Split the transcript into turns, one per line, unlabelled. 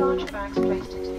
large bags placed into